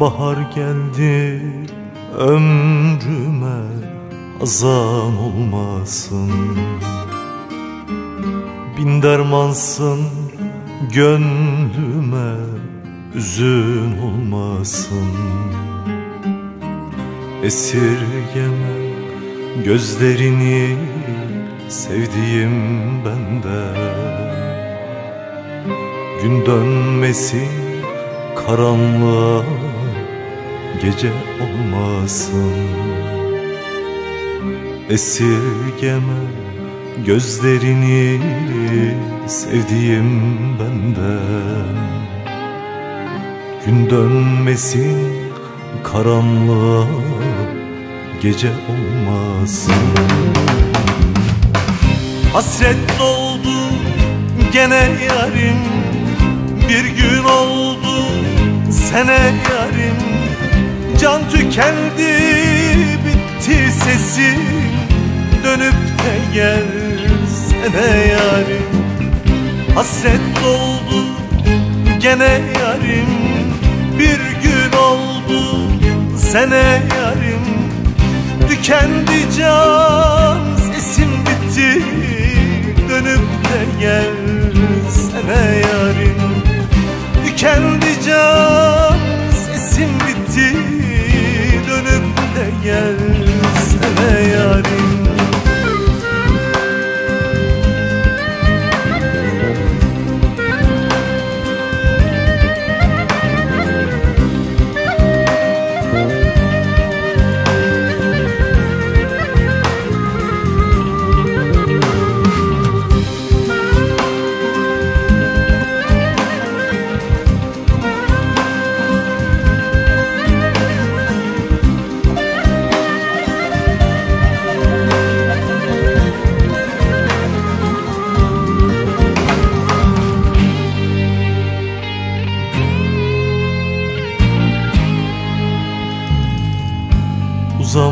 Bahar geldi ömrüme Azan olmasın. Bin dermansın gönlüme Üzün olmasın. Esirgeme gözlerini Sevdiğim bende Gün dönmesin karanlığa Gece olmasın. Esirgeme gözlerini Sevdiğim benden. Gün dönmesin karanlığa Gece olmasın. Hasret doldu gene yarim Bir gün oldu sene yarim tükendi bitti sesim Dönüp de gel sene yarim Hasret doldu gene yarim. Bir gün oldu sene yarim. Tükendi can sesim bitti. Dönüp de gel gel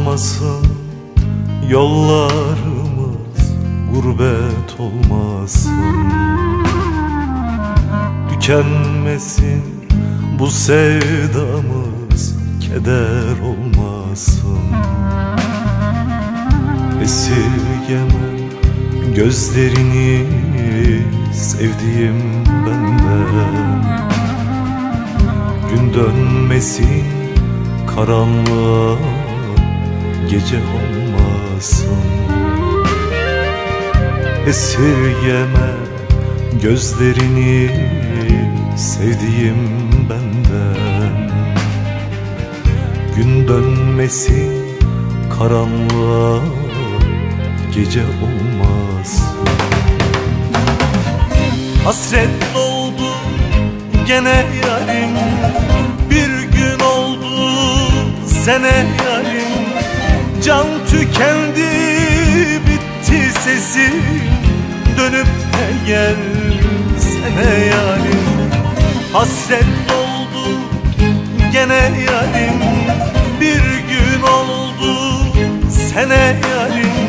Uzamasın yollarımız Gurbet olmasın. Tükenmesin bu sevdamız Keder olmasın. Esirgeme gözlerini Sevdiğim benden. Gün dönmesin karanlığa gece olmasın. Esirgeme gözlerini sevdiğim benden. Gün dönmesin karanlığa gece olmasın. Hasret doldu gene yarim Bir gün oldu sene yarim Can tükendi bitti sesim Dönüp de gel sene yarim Hasret doldu gene yarim. Bir gün oldu sene yarim.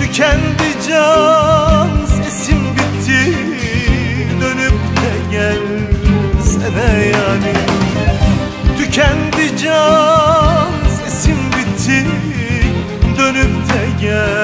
Tükendi can sesim bitti. Dönüp de gel sene yarim Tükendi can sesim bitti yeah.